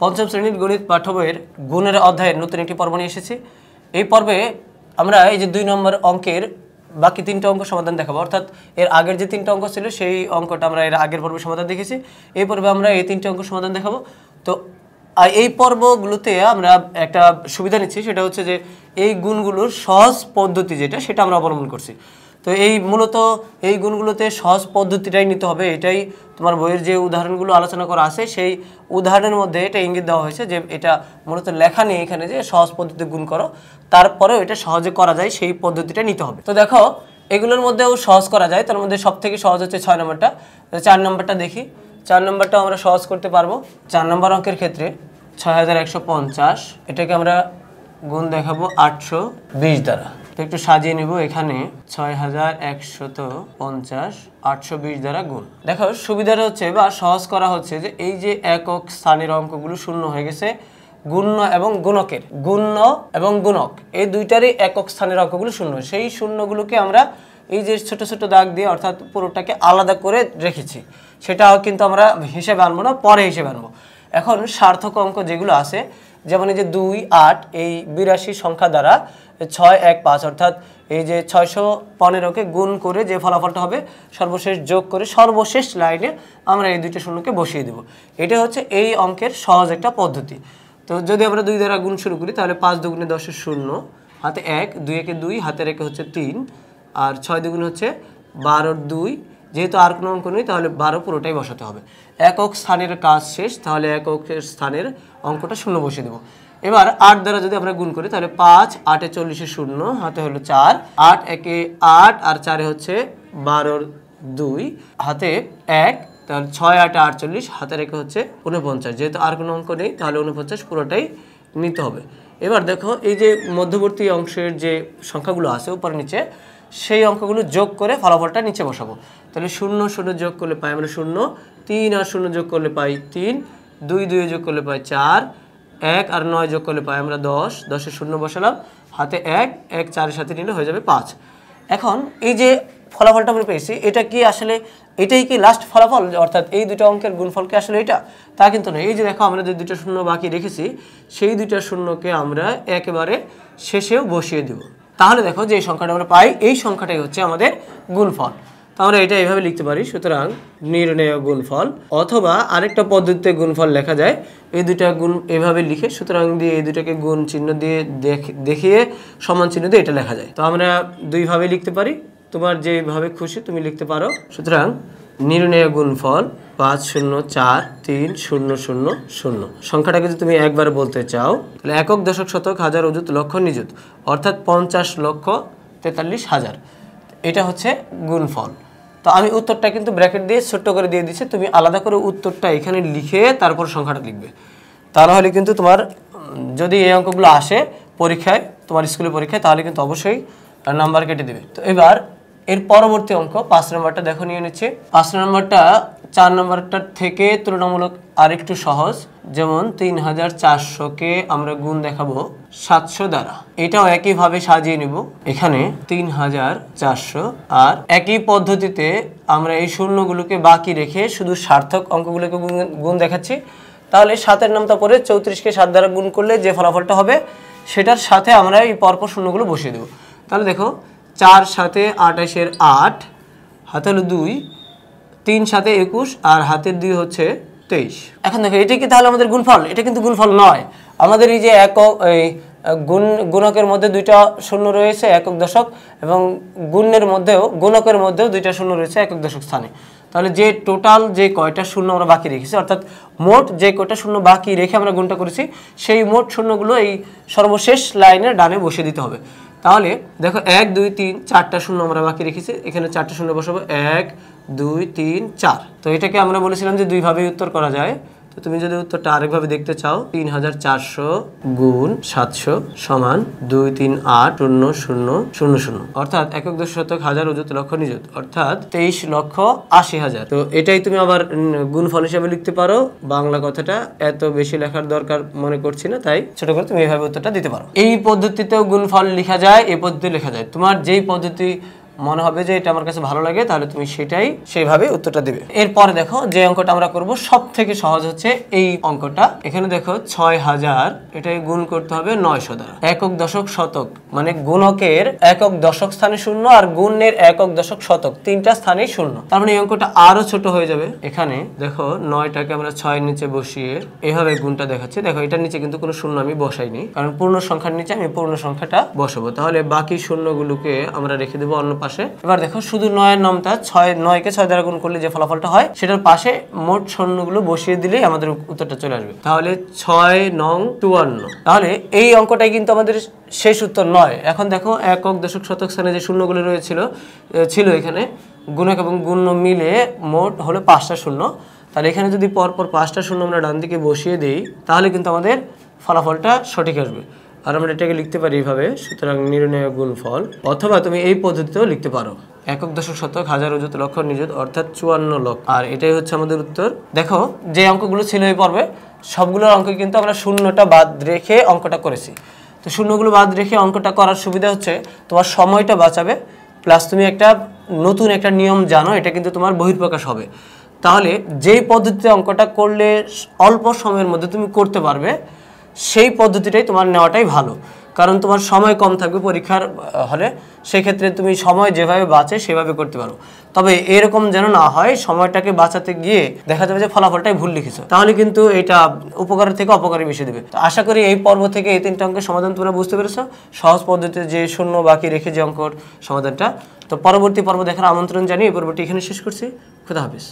পঞ্চম শ্রেণির গণিত পাঠ্য বইয়ের গুণের অধ্যায়ের নতুন একটি পর্ব নিয়ে এসেছি। এই পর্বে আমরা এই যে দুই নম্বর অঙ্কের বাকি তিনটা অঙ্ক সমাধান দেখাবো। অর্থাৎ এর আগের যে তিনটা অঙ্ক ছিল, সেই অঙ্কটা আমরা এর আগের পর্বে সমাধান দেখেছি। এই পর্বে আমরা এই তিনটে অঙ্ক সমাধান দেখাবো। তো এই পর্বগুলোতে আমরা একটা সুবিধা নিচ্ছি, সেটা হচ্ছে যে এই গুণগুলোর সহজ পদ্ধতি যেটা, সেটা আমরা অবলম্বন করছি। তো এই মূলত এই গুণগুলোতে সহজ পদ্ধতিটাই নিতে হবে। এটাই তোমার বইয়ের যে উদাহরণগুলো আলোচনা করা আছে, সেই উদাহরণের মধ্যে এটা ইঙ্গিত দেওয়া হয়েছে যে এটা মূলত লেখা নেই এখানে যে সহজ পদ্ধতি গুণ করো। তারপরেও এটা সহজে করা যায়, সেই পদ্ধতিটা নিতে হবে। তো দেখো, এগুলোর মধ্যেও সহজ করা যায়, তার মধ্যে সব থেকে সহজ হচ্ছে ছয় নম্বরটা। চার নম্বরটা দেখি। চার নম্বরটা আমরা সহজ করতে পারব। চার নম্বর অঙ্কের ক্ষেত্রে ছয় হাজার একশো পঞ্চাশ, এটাকে আমরা গুণ দেখাবো আটশো বিশ দ্বারা। তো একটু সাজিয়ে নিব এখানে ছয় হাজার একশত পঞ্চাশ, আটশো বিশ দ্বারা গুণ। দেখো, সুবিধাটা হচ্ছে বা সহজ করা হচ্ছে যে এই যে একক স্থানের অঙ্কগুলো শূন্য হয়ে গেছে, গুণ্য এবং গুণকের, গুণ্য এবং গুণক, এই দুইটারই একক স্থানের অঙ্কগুলো শূন্য। সেই শূন্যগুলোকে আমরা এই যে ছোট ছোট দাগ দিয়ে, অর্থাৎ পুরোটাকে আলাদা করে রেখেছি, সেটাও কিন্তু আমরা হিসেবে আনব না, পরে হিসেবে আনব। এখন সার্থক অঙ্ক যেগুলো আছে যেমন এই যে দুই, আট, এই বিরাশি সংখ্যা দ্বারা ছয়, এক, পাঁচ, অর্থাৎ এই যে ছয়শো পনেরোকে গুণ করে যে ফলাফলটা হবে, সর্বশেষ যোগ করে সর্বশেষ লাইনে আমরা এই দুইটা শূন্যকে বসিয়ে দেব। এটা হচ্ছে এই অঙ্কের সহজ একটা পদ্ধতি। তো যদি আমরা দুই দ্বারা গুণ শুরু করি, তাহলে পাঁচ দুগুণে দশের শূন্য, হাতে এক, দুই একে দুই হাতে রেখে হচ্ছে তিন, আর ছয় দুগুণ হচ্ছে বারোর দুই যেহেতু আর কোনো অঙ্ক নেই, তাহলে বারো পুরোটাই বসাতে হবে। একক স্থানের কাজ শেষ, তাহলে একক স্থানের অঙ্কটা শূন্য বসিয়ে দেবো। এবার আট দ্বারা যদি আমরা গুণ করি, তাহলে পাঁচ, আটে চল্লিশে শূন্য, হাতে হলো চার, আট, একে আট, আর চারে হচ্ছে বারোর দুই, হাতে এক, তাহলে ছয়, আটে আটচল্লিশ হাতে রেখে হচ্ছে উনপঞ্চাশ যেহেতু আর কোনো অঙ্ক নেই, তাহলে উনপঞ্চাশ পুরোটাই নিতে হবে। এবার দেখো, এই যে মধ্যবর্তী অংশের যে সংখ্যাগুলো আছে, উপর নিচে সেই অঙ্কগুলো যোগ করে ফলাফলটা নিচে বসাবো। তাহলে শূন্য শূন্য যোগ করলে পাই আমরা শূন্য, তিন আর শূন্য যোগ করলে পাই তিন, দুই দুই যোগ করলে পাই চার, এক আর নয় যোগ করলে পাই আমরা দশ, দশে শূন্য বসালাম, হাতে এক এক চারের সাথে নিলে হয়ে যাবে পাঁচ। এখন এই যে ফলাফলটা আমরা পেয়েছি, এটা কি আসলে, এটাই কি লাস্ট ফলাফল? অর্থাৎ এই দুটো অঙ্কের গুণফল কি আসলে এটা? তা কিন্তু না এই যে দেখো, আমরা যে দুটো শূন্য বাকি রেখেছি, সেই দুইটা শূন্যকে আমরা একেবারে শেষেও বসিয়ে দেব। তাহলে দেখো যে সংখ্যাটা আমরা পাই, এই সংখ্যাটাই হচ্ছে আমাদের গুণফল। তো আমরা এটা এইভাবে লিখতে পারি, সুতরাং নির্ণয় গুণফল অথবা আরেকটা পদ্ধতিতে গুণফল লেখা যায়, এই দুটা গুণ এভাবে লিখে, সুতরাং দিয়ে এই দুটাকে গুণ চিহ্ন দিয়ে দেখিয়ে সমান চিহ্ন দিয়ে এটা লেখা যায়। তো আমরা দুইভাবে লিখতে পারি, তোমার যেভাবে খুশি তুমি লিখতে পারো। সুতরাং নির্ণয় গুণফল পাঁচ শূন্য চার তিন শূন্য শূন্য শূন্য। সংখ্যাটাকে যদি তুমি একবার বলতে চাও, তাহলে একক দশক শতক হাজার অযুত লক্ষ নিযুত, অর্থাৎ পঞ্চাশ লক্ষ তেতাল্লিশ হাজার। এটা হচ্ছে গুণফল। তো আমি উত্তরটা কিন্তু ব্র্যাকেট দিয়ে ছোট্ট করে দিয়ে দিচ্ছি, তুমি আলাদা করে উত্তরটা এখানে লিখে তারপর সংখ্যাটা লিখবে। তা তাহলে কিন্তু তোমার, যদি এই অঙ্কগুলো আসে পরীক্ষায়, তোমার স্কুলের পরীক্ষায়, তাহলে কিন্তু অবশ্যই নাম্বার কেটে দেবে। তো এবার এর পরবর্তী অঙ্ক, পাঁচ নম্বরটা দেখো, নিয়ে নিচ্ছে। পাঁচ নম্বরটা চার নম্বরটার থেকে তুলনামূলক আরেকটু সহজ, যেমন তিন হাজার চারশোকে আমরা গুণ দেখাবো সাতশো দ্বারা। এটাও একইভাবে সাজিয়ে নিব। এখানে তিন হাজার চারশো আর একই পদ্ধতিতে আমরা এই শূন্যগুলোকে বাকি রেখে শুধু সার্থক অঙ্কগুলোকে গুণ দেখাচ্ছি। তাহলে সাতের নামটা পরে চৌত্রিশকে সাত দ্বারা গুণ করলে যে ফলাফলটা হবে, সেটার সাথে আমরা এই পরপর শূন্যগুলো বসিয়ে দেবো। তাহলে দেখো, চার সাথে আঠাশের আট হাতে হলো দুই তিন সাথে একুশ আর হাতের দুই হচ্ছে তেইশ। এখন দেখো, এটা কি তাহলে আমাদের গুণফল? এটা কিন্তু গুণফল নয়। আমাদের এই যে একক, এই গুণ, গুণকের মধ্যে দুইটা শূন্য রয়েছে, একক দশক, এবং গুণের মধ্যেও, গুণকের মধ্যেও দুইটা শূন্য রয়েছে একক দশক স্থানে। তাহলে যে টোটাল যে কয়টা শূন্য আমরা বাকি রেখেছি, অর্থাৎ মোট যে কয়টা শূন্য বাকি রেখে আমরা গুণটা করেছি, সেই মোট শূন্যগুলো এই সর্বশেষ লাইনের ডানে বসিয়ে দিতে হবে। তাহলে দেখো এক, দুই, তিন, চারটা শূন্য আমরা বাকি রেখেছি। এখানে চারটা শূন্য বসাবো। এক, দুই, তিন, চার। তো এটাকে আমরা বলেছিলাম যে দুইভাবেই উত্তর করা যায়। তো তুমি যদি উত্তরটা আরেকভাবে দেখতে চাও তিন হাজার চারশো গুণ সাতশো সমান দুই তিন আট শূন্য শূন্য শূন্য শূন্য। অর্থাৎ একক দশ শতক হাজার অযুত লক্ষ নিযুত। অর্থাৎ তেইশ লক্ষ আশি হাজার। তো এটাই তুমি আবার গুণফল হিসাবে লিখতে পারো। বাংলা কথাটা এত বেশি লেখার দরকার মনে করছি না, তাই ছোট করে তুমি এইভাবে উত্তরটা দিতে পারো। এই পদ্ধতিতেও গুণফল লেখা যায় এই পদ্ধতি লেখা যায়। তোমার যেই পদ্ধতি মনে হবে যে এটা আমার কাছে ভালো লাগে, তাহলে তুমি সেটাই সেইভাবে উত্তরটা দিবে। এরপরে দেখো যে অঙ্কটা আমরা করব সব থেকে সহজ হচ্ছে এই অঙ্কটা। এখানে দেখো ছয় হাজার, এটাকে গুণ করতে হবে নয়শো দ্বারা একক দশক শতক মানে গুণকের একক দশক স্থানে শূন্য আর গুণের একক দশক শতক, তিনটা স্থানেই শূন্য। তার মানে এই অঙ্কটা আরও ছোট হয়ে যাবে। এখানে দেখো নয়টাকে আমরা ছয়ের নিচে বসিয়ে এভাবে গুণটা দেখাচ্ছি। দেখো এটার নিচে কিন্তু কোনো শূন্য আমি বসাইনি, কারণ পূর্ণ সংখ্যার নিচে আমি পূর্ণ সংখ্যাটা বসাবো। তাহলে বাকি শূন্যগুলোকে আমরা রেখে দেবো অন্য পাশে। এবার দেখো, শুধু নয়ের নামটা, ছয়, নয়কে ছয় দ্বারা গুণ করলে যে ফলাফলটা হয়, সেটার পাশে মোট শূন্যগুলো বসিয়ে দিলেই আমাদের উত্তরটা চলে আসবে। তাহলে ছয় নং চুয়ান্ন। তাহলে এই অঙ্কটাই কিন্তু আমাদের শেষ উত্তর নয়। এখন দেখো, একক দশক শতক স্থানে যে শূন্যগুলো রয়েছিল ছিল এখানে, গুণক এবং গুণ্য মিলে মোট হলো পাঁচটা শূন্য। তাহলে এখানে যদি পরপর পাঁচটা শূন্য আমরা ডান দিকে বসিয়ে দিই, তাহলে কিন্তু আমাদের ফলাফলটা সঠিক আসবে। আর আমরা এটাকে লিখতে পারি এইভাবে, সুতরাং নির্ণয় গুণফল অথবা তুমি এই পদ্ধতিতেও লিখতে পারো। একক দশক শতক, হাজার অযুত লক্ষ নিযুত, অর্থাৎ চুয়ান্ন লক্ষ। আর এটাই হচ্ছে আমাদের উত্তর। দেখো, যে অঙ্কগুলো ছিল এই পর্বে, সবগুলোর অঙ্ক কিন্তু আমরা শূন্যটা বাদ রেখে অঙ্কটা করেছি। তো শূন্যগুলো বাদ রেখে অঙ্কটা করার সুবিধা হচ্ছে, তোমার সময়টা বাঁচাবে, প্লাস তুমি একটা নতুন একটা নিয়ম জানো, এটা কিন্তু তোমার বহির্প্রকাশ হবে। তাহলে যেই পদ্ধতিতে অঙ্কটা করলে অল্প সময়ের মধ্যে তুমি করতে পারবে সেই পদ্ধতিটাই তোমার নেওয়াটাই ভালো। কারণ তোমার সময় কম থাকবে পরীক্ষার হলে। সেক্ষেত্রে তুমি সময় যেভাবে বাঁচে সেভাবে করতে পারো। তবে এরকম যেন না হয়, সময়টাকে বাঁচাতে গিয়ে দেখা যাবে যে ফলাফলটাই ভুল লিখেছো। তাহলে কিন্তু এটা উপকারের থেকে অপকারে বেশি দেবে। তো আশা করি এই পর্ব থেকে এই তিনটা অঙ্কের সমাধান তোমরা বুঝতে পেরেছ। সহজ পদ্ধতিতে যে শূন্য, বাকি রেখে যে অঙ্কর সমাধানটা। তো পরবর্তী পর্ব দেখার আমন্ত্রণ জানিয়ে এই পর্বটি এখানে শেষ করছি। খুদা হাফিজ।